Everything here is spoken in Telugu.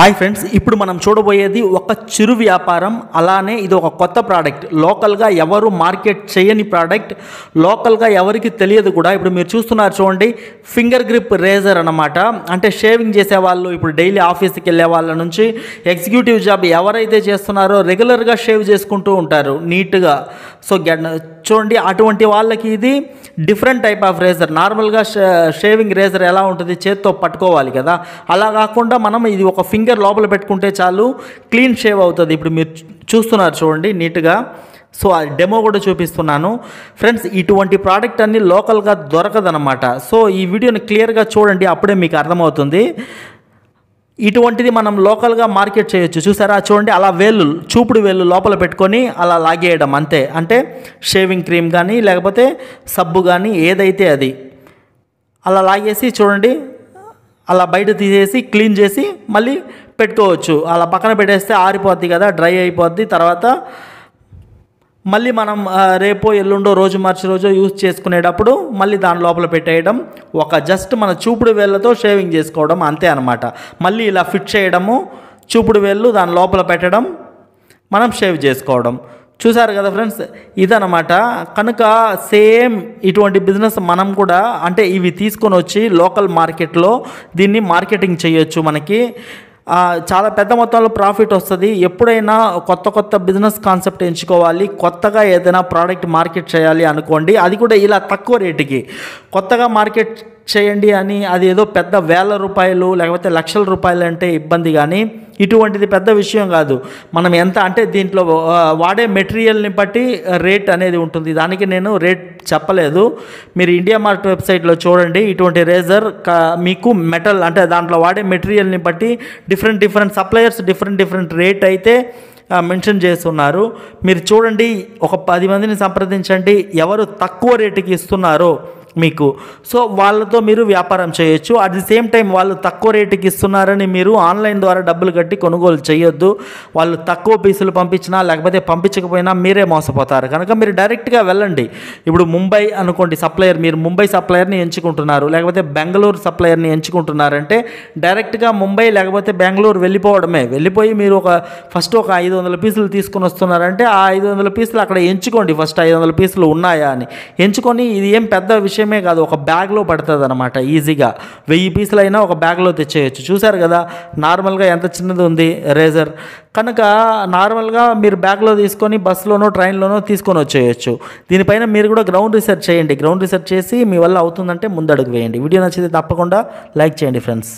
హాయ్ ఫ్రెండ్స్ ఇప్పుడు మనం చూడబోయేది ఒక చిరు వ్యాపారం అలానే ఇది ఒక కొత్త ప్రోడక్ట్ లోకల్గా ఎవరు మార్కెట్ చేయని ప్రోడక్ట్ లోకల్గా ఎవరికి తెలియదు కూడా. ఇప్పుడు మీరు చూస్తున్నారు చూడండి ఫింగర్ గ్రిప్ రేజర్ అన్నమాట. అంటే షేవింగ్ చేసే వాళ్ళు ఇప్పుడు డైలీ ఆఫీస్కి వెళ్ళే వాళ్ళ నుంచి ఎగ్జిక్యూటివ్ జాబ్ ఎవరైతే చేస్తున్నారో రెగ్యులర్గా షేవ్ చేసుకుంటూ ఉంటారు నీట్గా సో చూడండి అటువంటి వాళ్ళకి ఇది డిఫరెంట్ టైప్ ఆఫ్ రేజర్ నార్మల్గా షేవింగ్ రేజర్ ఎలా ఉంటుంది? చేత్తో పట్టుకోవాలి కదా. అలా కాకుండా మనం ఇది ఒక ఫింగర్ లోపల పెట్టుకుంటే చాలు క్లీన్ షేవ్ అవుతుంది. ఇప్పుడు మీరు చూస్తున్నారు చూడండి నీట్గా. సో ఆ డెమో కూడా చూపిస్తున్నాను. ఫ్రెండ్స్ ఇటువంటి ప్రోడక్ట్ అన్ని లోకల్గా దొరకదనమాట సో ఈ వీడియోని క్లియర్గా చూడండి అప్పుడే మీకు అర్థమవుతుంది. ఇటువంటిది మనం లోకల్గా మార్కెట్ చేయొచ్చు. చూసారా? చూడండి అలా వేళ్ళు చూపుడు వేళ్ళు లోపల పెట్టుకొని అలా లాగేయడం అంతే. అంటే షేవింగ్ క్రీమ్ కానీ లేకపోతే సబ్బు కానీ ఏదైతే అది అలా లాగేసి చూడండి అలా బయట తీసేసి క్లీన్ చేసి మళ్ళీ పెట్టుకోవచ్చు. అలా పక్కన పెట్టేస్తే ఆరిపోద్ది కదా డ్రై అయిపోద్ది. తర్వాత మళ్ళీ మనం రేపో ఎల్లుండో రోజు మార్చి రోజు యూజ్ చేసుకునేటప్పుడు మళ్ళీ దాని లోపల పెట్టేయడం ఒక జస్ట్ మన చూపుడు వేళ్ళతో షేవింగ్ చేసుకోవడం అంతే అనమాట మళ్ళీ ఇలా ఫిట్ చేయడము చూపుడు వేళ్ళు దాని లోపల పెట్టడం మనం షేవ్ చేసుకోవడం. చూసారు కదా ఫ్రెండ్స్? ఇదనమాట కనుక సేమ్ ఇటువంటి బిజినెస్ మనం కూడా అంటే ఇవి తీసుకొని వచ్చి లోకల్ మార్కెట్లో దీన్ని మార్కెటింగ్ చేయొచ్చు మనకి. చాలా పెద్ద మొత్తంలో ప్రాఫిట్ వస్తుంది. ఎప్పుడైనా కొత్త కొత్త బిజినెస్ కాన్సెప్ట్ ఎంచుకోవాలి. కొత్తగా ఏదైనా ప్రోడక్ట్ మార్కెట్ చేయాలి అనుకోండి అది కూడా ఇలా తక్కువ రేటుకి. కొత్తగా మార్కెట్ చేయండి అని అది ఏదో పెద్ద వేల రూపాయలు లేకపోతే లక్షల రూపాయలు అంటే ఇబ్బంది కానీ ఇటువంటిది పెద్ద విషయం కాదు. మనం ఎంత అంటే దీంట్లో వాడే మెటీరియల్ని బట్టి రేట్ అనేది ఉంటుంది. దానికి నేను రేట్ చెప్పలేదు. మీరు ఇండియా మార్ట్ వెబ్సైట్లో చూడండి. ఇటువంటి రేజర్ మీకు మెటల్ అంటే దాంట్లో వాడే మెటీరియల్ని బట్టి different different suppliers different different rate అయితే మెన్షన్ చేస్తున్నారు. మీరు చూడండి ఒక పది మందిని సంప్రదించండి. ఎవరు తక్కువ రేటుకి ఇస్తున్నారో మీకు. సో వాళ్ళతో మీరు వ్యాపారం చేయొచ్చు. అట్ ది సేమ్ టైం వాళ్ళు తక్కువ రేటుకి ఇస్తున్నారని మీరు ఆన్లైన్ ద్వారా డబ్బులు కట్టి కొనుగోలు చేయొద్దు. వాళ్ళు తక్కువ పీసులు పంపించినా లేకపోతే పంపించకపోయినా మీరే మోసపోతారు. కనుక మీరు డైరెక్ట్గా వెళ్ళండి. ఇప్పుడు ముంబై అనుకోండి సప్లయర్ మీరు ముంబై సప్లయర్ని ఎంచుకుంటున్నారు లేకపోతే బెంగళూరు సప్లయర్ని ఎంచుకుంటున్నారంటే డైరెక్ట్గా ముంబై లేకపోతే బెంగళూరు వెళ్ళిపోవడమే. వెళ్ళిపోయి మీరు ఒక ఫస్ట్ ఒక ఐదు వందల పీసులు తీసుకొని వస్తున్నారంటే ఆ ఐదు వందల పీసులు అక్కడ ఎంచుకోండి. ఫస్ట్ ఐదు వందల పీసులు ఉన్నాయా అని. ఎంచుకొని ఇది ఏం పెద్ద విషయం విషయమే కాదు ఒక బ్యాగ్లో పడుతుంది అనమాట ఈజీగా. వెయ్యి పీసులు అయినా ఒక బ్యాగ్లో తెచ్చేయచ్చు. చూసారు కదా నార్మల్గా ఎంత చిన్నది ఉంది రేజర్? కనుక నార్మల్గా మీరు బ్యాగ్లో తీసుకొని బస్సులోనో ట్రైన్లోనో తీసుకొని వచ్చేయచ్చు. దీనిపైన మీరు కూడా గ్రౌండ్ రీసెర్చ్ చేయండి. గ్రౌండ్ రీసెర్చ్ చేసి మీ వల్ల అవుతుందంటే ముందడుగు వేయండి. వీడియో నచ్చితే తప్పకుండా లైక్ చేయండి ఫ్రెండ్స్.